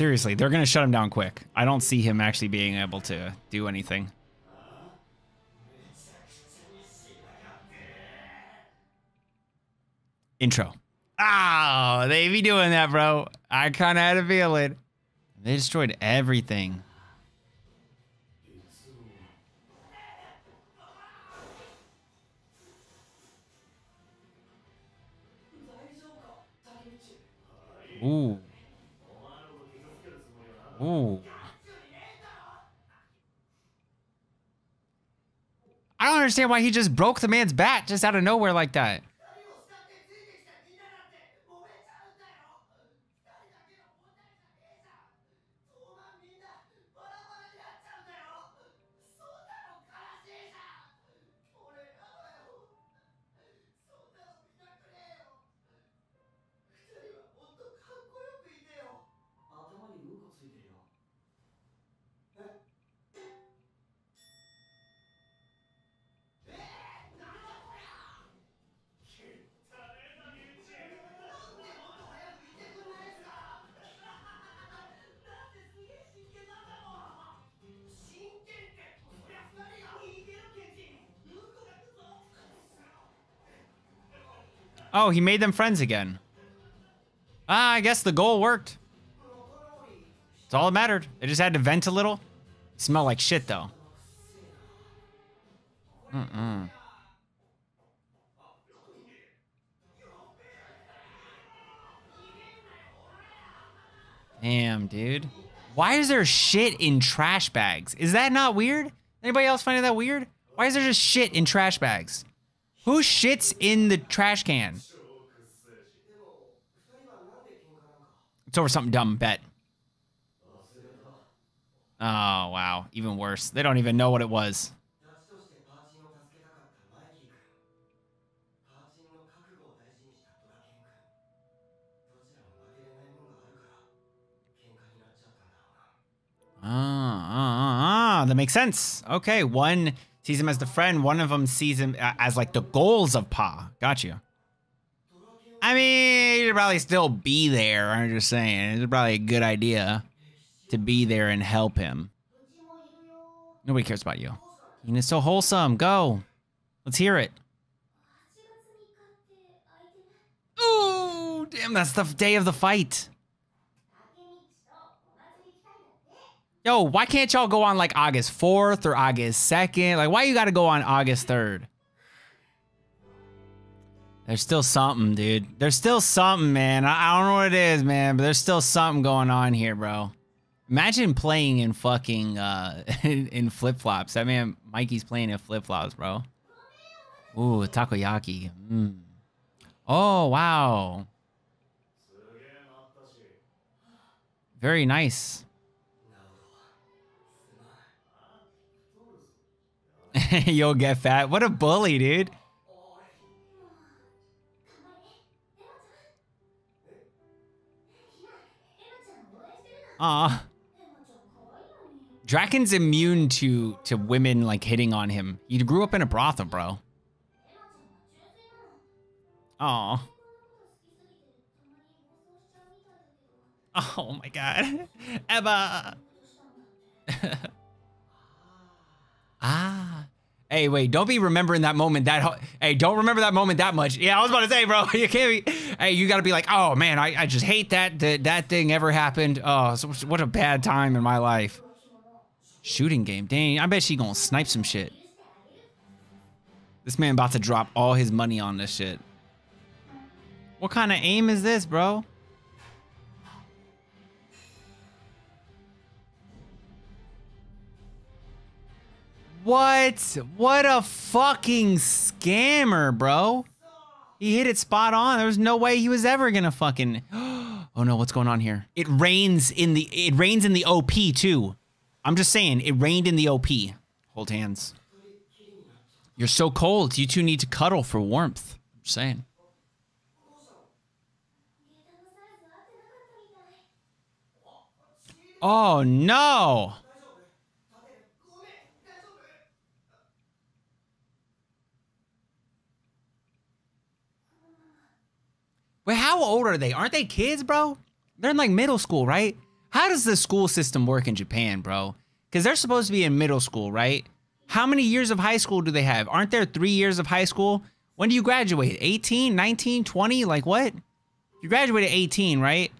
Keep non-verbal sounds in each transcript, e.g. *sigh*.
Seriously, they're gonna shut him down quick. I don't see him actually being able to do anything. Intro. Oh, they be doing that, bro. I kind of had a feeling. They destroyed everything. Ooh. I don't understand why he just broke the man's bat just out of nowhere like that. Oh, he made them friends again. Ah, I guess the goal worked. It's all that mattered. They just had to vent a little. Smell like shit, though. Mm-mm. Damn, dude. Why is there shit in trash bags? Is that not weird? Anybody else finding that weird? Why is there just shit in trash bags? Who shits in the trash can? It's over something dumb, bet. Oh, wow. Even worse. They don't even know what it was. Ah, ah, ah, that makes sense. Okay, one sees him as the friend, one of them sees him uh, as like the goals of Pa. Got you. I mean, you'd probably still be there. I'm just saying, it's probably a good idea to be there and help him. Nobody cares about you. And it's so wholesome. Go. Let's hear it. Ooh, damn, that's the day of the fight. Yo, why can't y'all go on like August 4th or August 2nd? Like, why you gotta go on August 3rd? There's still something, dude. There's still something, man. I, I don't know what it is, man, but there's still something going on here, bro. Imagine playing in fucking, uh, *laughs* in, in flip-flops. That man, Mikey's playing in flip-flops, bro. Ooh, takoyaki. Mm. Oh, wow. Very nice. *laughs* You'll get fat. What a bully, dude. Aw. Draken's immune to to women like hitting on him. He grew up in a brothel, bro. Aw. Oh my god. *laughs* Emma. *laughs* ah. Hey, wait, don't be remembering that moment that hey, don't remember that moment that much. Yeah, I was about to say, bro, *laughs* you can't be hey, you gotta be like, oh man, I, I just hate that, that that thing ever happened. Oh, so, what a bad time in my life. Shooting game. Dang, I bet she gonna snipe some shit. This man about to drop all his money on this shit. What kind of aim is this, bro? What? What a fucking scammer, bro. He hit it spot on. There was no way he was ever gonna fucking. *gasps* Oh no, what's going on here? It rains in the. It rains in the OP too. I'm just saying, it rained in the OP. Hold hands. You're so cold. You two need to cuddle for warmth. I'm saying. Oh no. Wait, how old are they? Aren't they kids, bro? They're in like middle school, right? How does the school system work in Japan, bro? Because they're supposed to be in middle school, right? How many years of high school do they have? Aren't there three years of high school? When do you graduate? 18, 19, 20? Like what? You graduate at 18, right?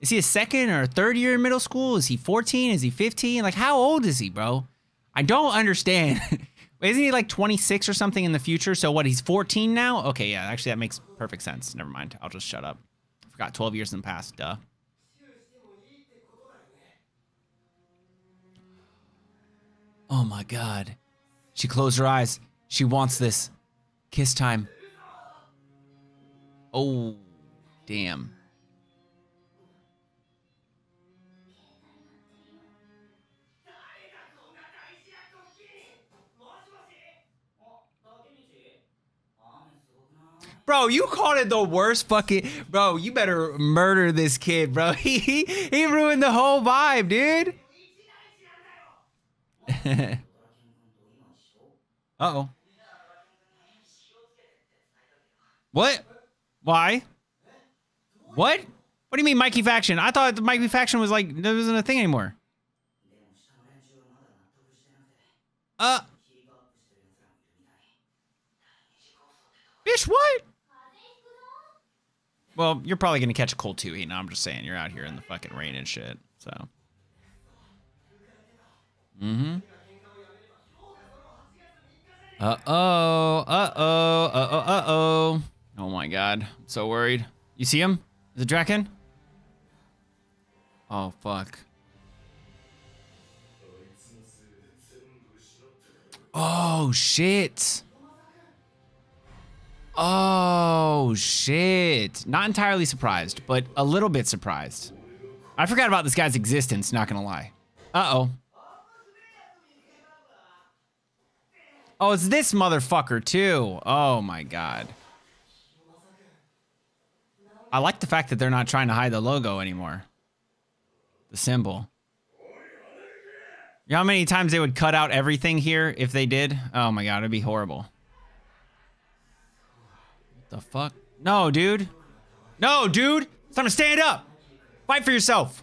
Is he a second or a third year in middle school? Is he 14? Is he 15? Like, how old is he, bro? I don't understand. *laughs* Isn't he like 26 or something in the future? So what, he's 14 now? Okay, yeah, actually that makes perfect sense. Never mind. I'll just shut up. I forgot 12 years in the past. Duh. Oh my god. She closed her eyes. She wants this. Kiss time. Oh, damn. Bro, you called it the worst fucking. Bro, you better murder this kid, bro. *laughs* He he, he ruined the whole vibe, dude. *laughs* uh oh. What? Why? What? What do you mean, Mikey faction? I thought the Mikey faction was like there wasn't a thing anymore. Uh. Bitch, what? Well, you're probably gonna catch a cold too, Heat. I'm just saying, you're out here in the fucking rain and shit. So. Mm-hmm. Uh-oh. Uh-oh. Uh-oh. Uh-oh. Oh my god. I'm so worried. You see him? Is it Draken? Oh, fuck. Oh, shit. Oh, shit. Not entirely surprised, but a little bit surprised. I forgot about this guy's existence, not gonna lie. Uh-oh. Oh, it's this motherfucker, too. Oh, my God. I like the fact that they're not trying to hide the logo anymore. The symbol. You know how many times they would cut out everything here if they did? Oh, my God, it'd be horrible. The fuck? No, dude. No, dude. It's time to stand up. Fight for yourself.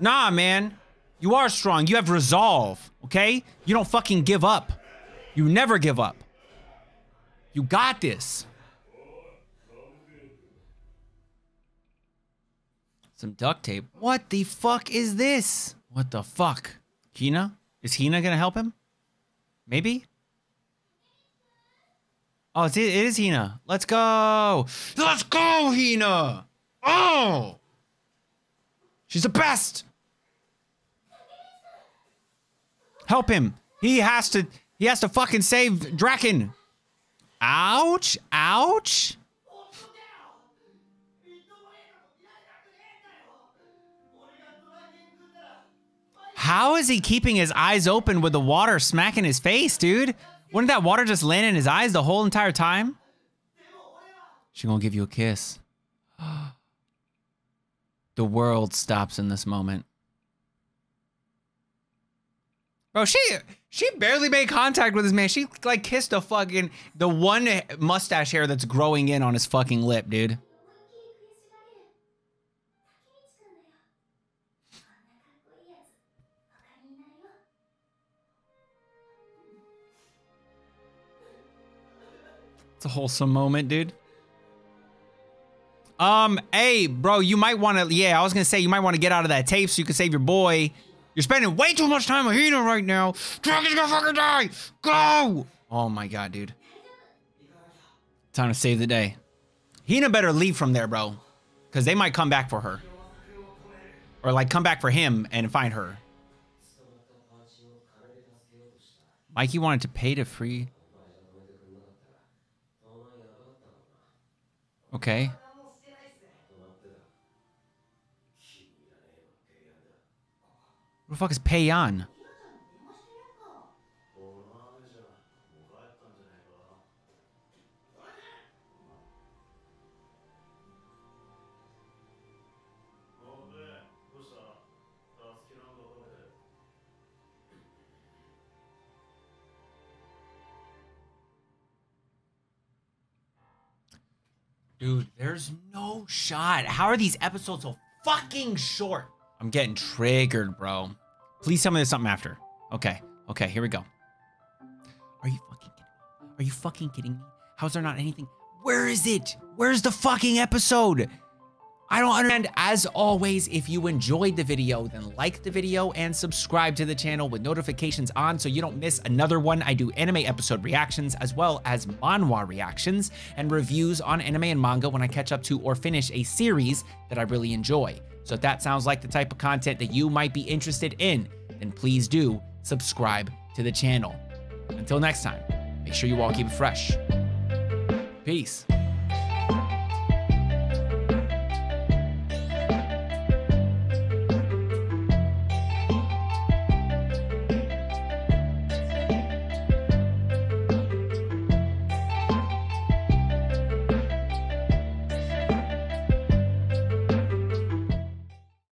Nah, man. You are strong. You have resolve, okay? You don't fucking give up. You never give up. You got this. Some duct tape. What the fuck is this? What the fuck? Hina? Is Hina gonna help him? Maybe? Oh, it is Hina. Let's go. Let's go, Hina. Oh. She's the best. Help him. He has to he has to fucking save Draken. Ouch. Ouch. How is he keeping his eyes open with the water smacking his face, dude? Wouldn't that water just land in his eyes the whole entire time? She gonna give you a kiss. *gasps* the world stops in this moment. Bro, she she barely made contact with this man. She like kissed a fucking the one mustache hair that's growing in on his fucking lip, dude. It's a wholesome moment, dude. Um, hey, bro, you might want to, yeah, I was going to say, you might want to get out of that tape so you can save your boy. You're spending way too much time with Hina right now. Draken's gonna fucking die. Go! Oh my god, dude. Time to save the day. Hina better leave from there, bro. Because they might come back for her. Or like come back for him and find her. Mikey wanted to pay to free Okay. Who the fuck is Peiyan? Dude, there's no shot. How are these episodes so fucking short. I'm getting triggered, bro. Please tell me there's something after. Okay. Okay, here we go. Are you fucking kidding me? Are you fucking kidding me? How's there not anything? Where is it? Where's the fucking episode? I don't understand. As always, if you enjoyed the video, then like the video and subscribe to the channel with notifications on so you don't miss another one. I do anime episode reactions as well as manhwa reactions and reviews on anime and manga when I catch up to or finish a series that I really enjoy. So if that sounds like the type of content that you might be interested in, then please do subscribe to the channel. Until next time, make sure you all keep it fresh. Peace.